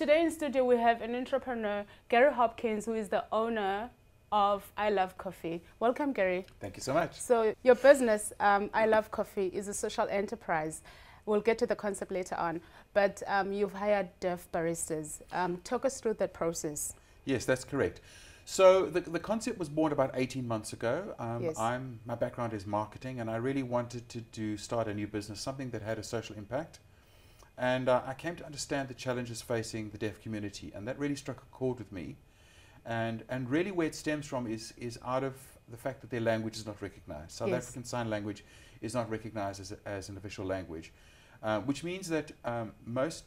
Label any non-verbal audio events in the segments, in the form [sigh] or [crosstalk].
Today in studio we have an entrepreneur, Gary Hopkins, who is the owner of I Love Coffee. Welcome, Gary. Thank you so much. So your business, um, I Love Coffee, is a social enterprise. We'll get to the concept later on, but um, you've hired deaf baristas. Um, talk us through that process. Yes, that's correct. So the, the concept was born about 18 months ago. Um, Yes. I'm, my background is marketing and I really wanted to do, start a new business, something that had a social impact. And uh, I came to understand the challenges facing the deaf community and that really struck a chord with me. And, and really where it stems from is, is out of the fact that their language is not recognized. South Yes. African Sign Language is not recognized as, a, as an official language, uh, which means that um, most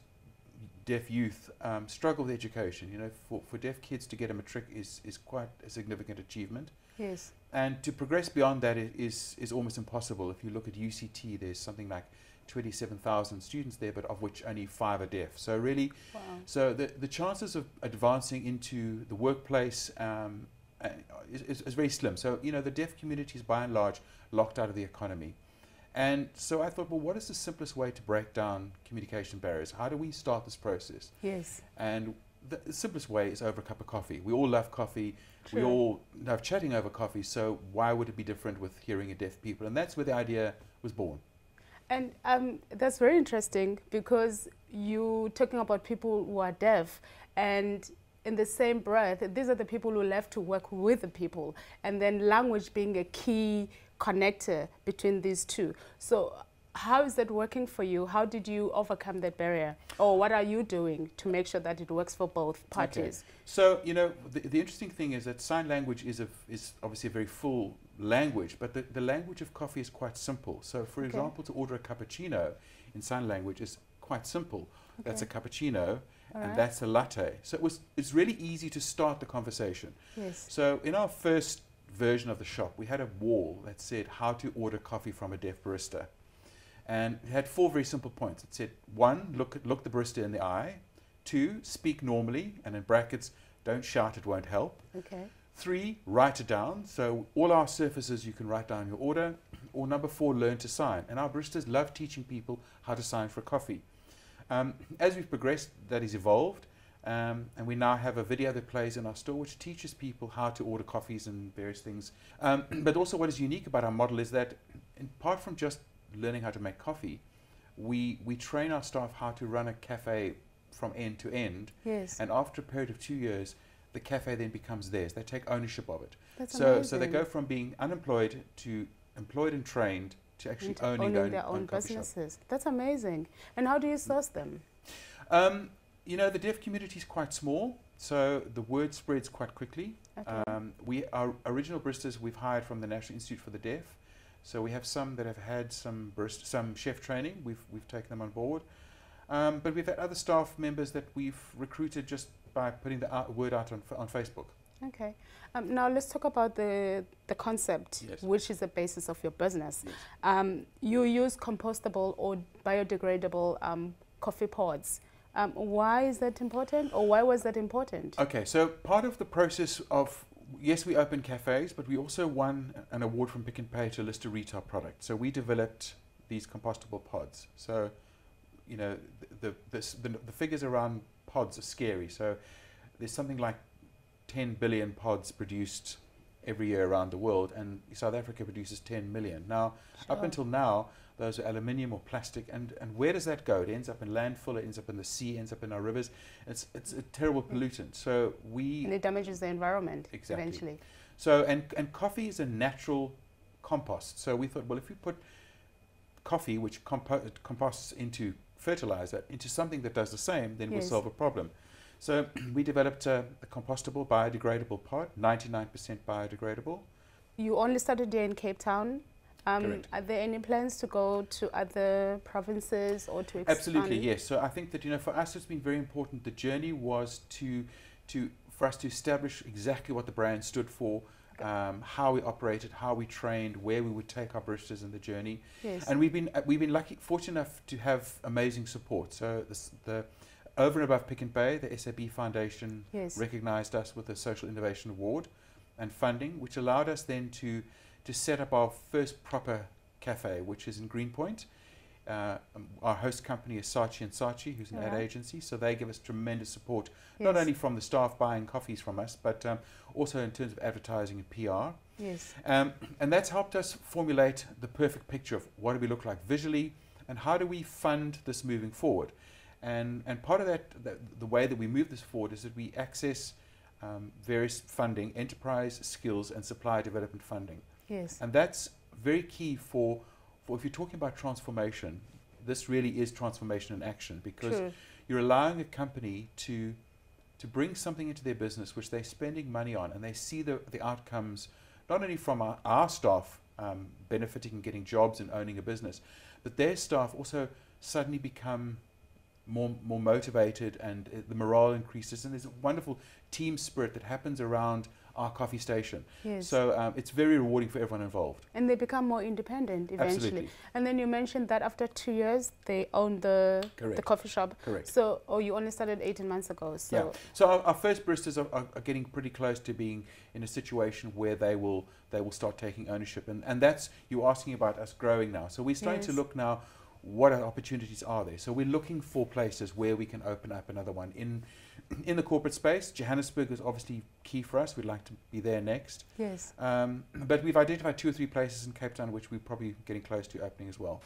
deaf youth um, struggle with education. You know, for, for deaf kids to get a matric is, is quite a significant achievement. Yes. And to progress beyond that is, is, is almost impossible. If you look at UCT, there's something like 27,000 students there, but of which only five are deaf. So really, Wow. so the, the chances of advancing into the workplace um, uh, is, is, is very slim. So, you know, the deaf community is by and large locked out of the economy. And so I thought, well, what is the simplest way to break down communication barriers? How do we start this process? Yes. And the, the simplest way is over a cup of coffee. We all love coffee. True. We all love chatting over coffee. So why would it be different with hearing and deaf people? And that's where the idea was born. And um, that's very interesting because you're talking about people who are deaf, and in the same breath, these are the people who left to work with the people, and then language being a key connector between these two. So, how is that working for you? How did you overcome that barrier, or what are you doing to make sure that it works for both parties? So you know, the, the interesting thing is that sign language is a, is obviously a very full language, but the, the language of coffee is quite simple. So, for Okay. example, to order a cappuccino in sign language is quite simple. That's a cappuccino, and that's a latte. So it was it's really easy to start the conversation. Yes. So in our first version of the shop, we had a wall that said how to order coffee from a deaf barista. And it had four very simple points. It said, one, look, look the barista in the eye. Two, speak normally. And in brackets, don't shout, it won't help. Okay. Three, write it down. So all our surfaces, you can write down your order. Or number four, learn to sign. And our baristas love teaching people how to sign for a coffee. Um, as we've progressed, that has evolved. Um, and we now have a video that plays in our store which teaches people how to order coffees and various things. Um, [clears throat] but also, what is unique about our model is that, apart from just learning how to make coffee, we, we train our staff how to run a cafe from end to end. Yes. And after a period of two years, the cafe then becomes theirs. They take ownership of it. That's So, so they go from being unemployed to employed and trained to actually Into owning, their own, their own shop. businesses. That's amazing. And how do you source them? Um, you know, the deaf community is quite small, so the word spreads quite quickly. Okay. Um, we our original baristas we've hired from the National Institute for the Deaf, so we have some that have had some barista, some chef training. We've we've taken them on board, um, but we've had other staff members that we've recruited just by putting the out, word out on on Facebook. Okay. Um, now let's talk about the the concept, Yes. which is the basis of your business. Yes. Um, you use compostable or biodegradable um, coffee pods. Um, why is that important, or why was that important? Okay, so part of the process of yes, we opened cafes, but we also won an award from Pick n Pay to list a retail product. So we developed these compostable pods. So, you know, the the, the the figures around pods are scary. So there's something like 10 billion pods produced every year around the world, and South Africa produces 10 million. Now, up until now, those are aluminium or plastic, and, and where does that go? It ends up in landfill, it ends up in the sea, it ends up in our rivers. It's it's a terrible pollutant. So we and it damages the environment Exactly. eventually. so and and coffee is a natural compost. So we thought, well, if we put coffee, which compo- composts into fertilizer, into something that does the same, then we'll solve a problem. So [clears throat] we developed a, a compostable, biodegradable pod, 99% biodegradable. You only started here in Cape Town. Um, are there any plans to go to other provinces or to expand? Absolutely, yes. So I think that you know, for us, it's been very important. The journey was to, to for us to establish exactly what the brand stood for, um, how we operated, how we trained, where we would take our baristas in the journey, Yes. and we've been uh, we've been lucky, fortunate enough to have amazing support. So this, the over and above Pick n Pay, the SAB Foundation yes. recognized us with a Social Innovation Award and funding, which allowed us then to to set up our first proper cafe, which is in Greenpoint. Uh, um, our host company is Saatchi and Saatchi, who's an ad agency, so they give us tremendous support, not only from the staff buying coffees from us, but um, also in terms of advertising and PR. Yes. Um, and that's helped us formulate the perfect picture of what do we look like visually and how do we fund this moving forward. And, and part of that, the, the way that we move this forward is that we access um, various funding, enterprise, skills, and supply development funding. Yes. And that's very key for, for if you're talking about transformation, this really is transformation in action because True. you're allowing a company to to bring something into their business which they're spending money on and they see the, the outcomes not only from our, our staff um, benefiting and getting jobs and owning a business but their staff also suddenly become more more motivated and uh, the morale increases and there's a wonderful team spirit that happens around our coffee station Yes. so um, it's very rewarding for everyone involved and they become more independent eventually. absolutely And then you mentioned that after two years they own the the coffee shop. correct So, oh, you only started 18 months ago. So, Yeah. So our, our first baristas are, are, are getting pretty close to being in a situation where they will they will start taking ownership, and and that's you asking about us growing now. So we're starting to look now. What opportunities are there? So we're looking for places where we can open up another one in [clears throat] in the corporate space. Johannesburg is obviously key for us. We'd like to be there next. yes. Um, but we've identified two or three places in Cape Town which we're probably getting close to opening as well.